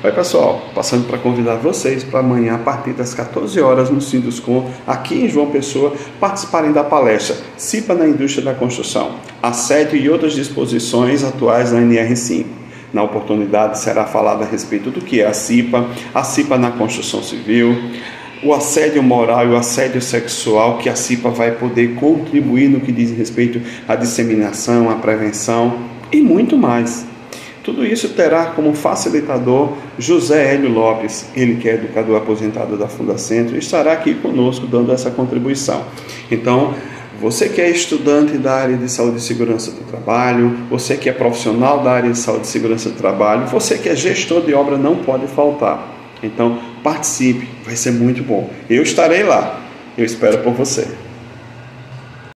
Oi pessoal, passando para convidar vocês para amanhã a partir das 14 horas no Sinduscom, aqui em João Pessoa, participarem da palestra CIPA na Indústria da Construção, assédio e outras disposições atuais na NR5. Na oportunidade será falado a respeito do que é a CIPA, a CIPA na construção civil, o assédio moral e o assédio sexual que a CIPA vai poder contribuir no que diz respeito à disseminação, à prevenção e muito mais. Tudo isso terá como facilitador José Hélio Lopes, ele que é educador aposentado da Fundacentro, e estará aqui conosco dando essa contribuição. Então, você que é estudante da área de saúde e segurança do trabalho, você que é profissional da área de saúde e segurança do trabalho, você que é gestor de obra, não pode faltar. Então, participe, vai ser muito bom. Eu estarei lá. Eu espero por você.